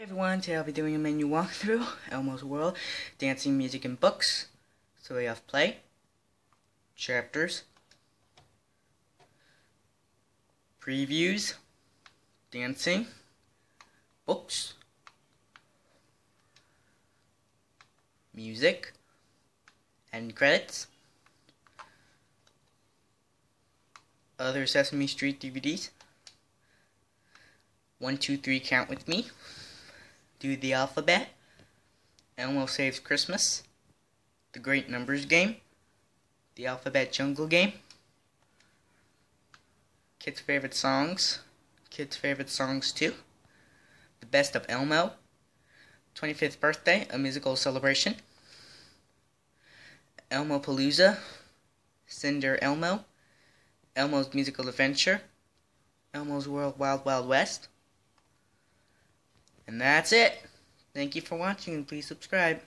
Hey everyone, today I'll be doing a menu walkthrough, Elmo's World, Dancing, Music, and Books. So we have Play, Chapters, Previews, Dancing, Books, Music, End Credits, Other Sesame Street DVDs, 1, 2, 3, Count With Me, do the alphabet, Elmo Saves Christmas, The Great Numbers Game, The Alphabet Jungle Game, Kids' Favorite Songs, Kids' Favorite Songs 2, The Best of Elmo, 25th Birthday, a musical celebration, Elmo Palooza, Cinder Elmo, Elmo's Musical Adventure, Elmo's World Wild Wild West, and that's it. Thank you for watching and please subscribe.